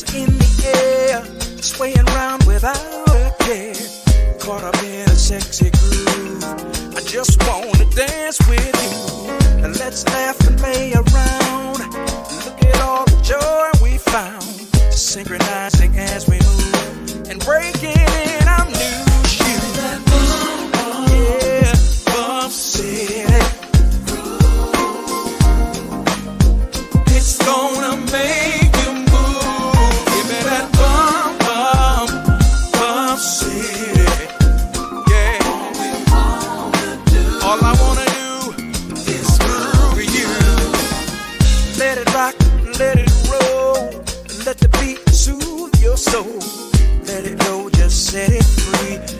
hands in the air, swaying round without a care. Caught up in a sexy groove. I just wanna dance with you. And let's laugh and play around. Look at all the joy we found, synchronizing as we move and breaking Let it rock, let it roll, let the beat soothe your soul. Let it go, just set it free.